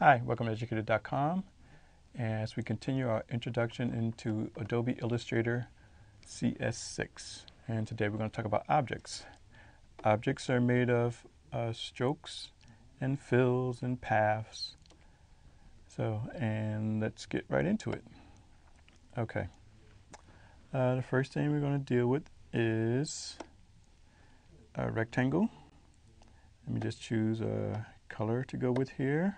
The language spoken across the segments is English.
Hi, welcome to educator.com. As we continue our introduction into Adobe Illustrator CS6. And today we're going to talk about objects. Objects are made of uh, strokes and fills and paths. So, and let's get right into it. Okay. Uh, the first thing we're going to deal with is a rectangle. Let me just choose a color to go with here.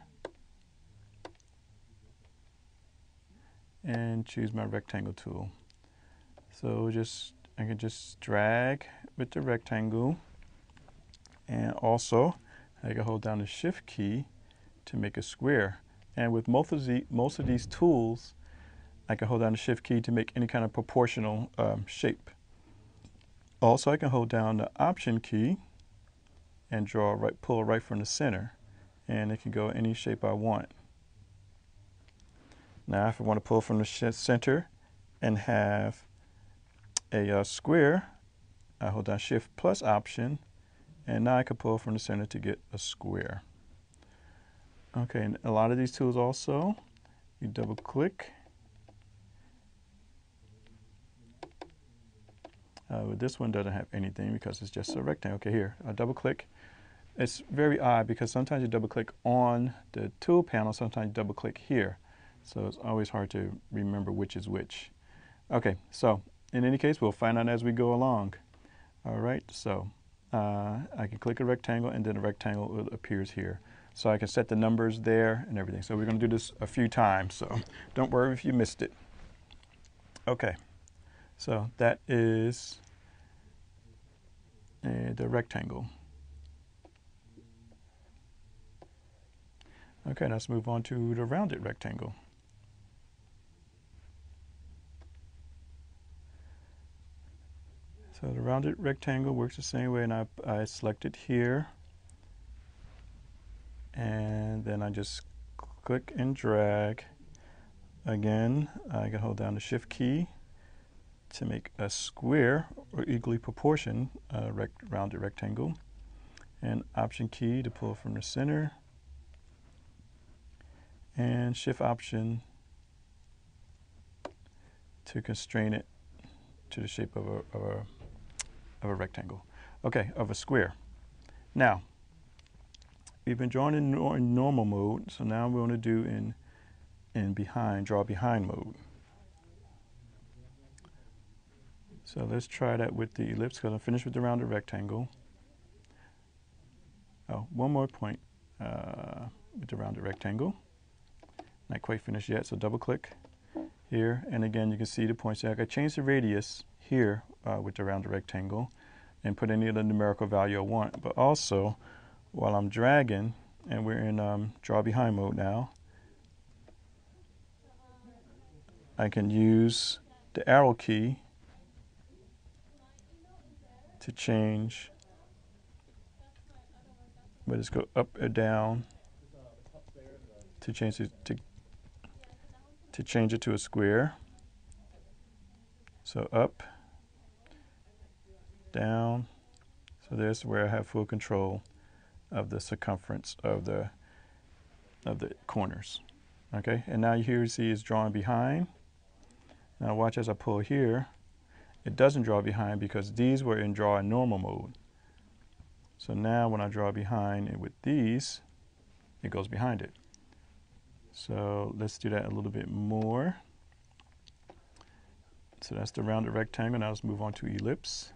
And choose my rectangle tool. So just I can just drag with the rectangle and also I can hold down the shift key to make a square. And with most of, the, most of these tools, I can hold down the shift key to make any kind of proportional um, shape. Also, I can hold down the option key and draw right, pull right from the center. And it can go any shape I want. Now if I want to pull from the center and have a uh, square, I hold down shift plus option and now I can pull from the center to get a square. Okay, and a lot of these tools also, you double click. Uh, but this one doesn't have anything because it's just a rectangle. Okay, here, I double click. It's very odd because sometimes you double click on the tool panel, sometimes you double click here. So it's always hard to remember which is which. Okay, so in any case, we'll find out as we go along. All right, so uh, I can click a rectangle and then a rectangle appears here. So I can set the numbers there and everything. So we're going to do this a few times, so don't worry if you missed it. Okay, so that is uh, the rectangle. Okay, let's move on to the rounded rectangle. So the rounded rectangle works the same way and I, I select it here. And then I just click and drag. Again I can hold down the shift key to make a square or equally proportioned uh, rect rounded rectangle. And option key to pull from the center. And shift option to constrain it to the shape of a, of a of a rectangle. Okay, of a square. Now, we've been drawing in, nor in normal mode, so now we're going to do in, in behind, draw behind mode. So let's try that with the ellipse because I'm finished with the rounded rectangle. Oh, one more point uh, with the rounded rectangle. Not quite finished yet, so double click here. And again, you can see the points there. I can change the radius here uh, with the rounded rectangle and put any of the numerical value I want. But also, while I'm dragging, and we're in um, draw behind mode now, I can use the arrow key to change but it's go up or down to change it to to change it to a square. So up down. So this is where I have full control of the circumference of the of the corners. Okay, and now here you see it's drawn behind. Now watch as I pull here, it doesn't draw behind because these were in draw in normal mode. So now when I draw behind it with these, it goes behind it. So let's do that a little bit more. So that's the rounded rectangle. Now let's move on to ellipse.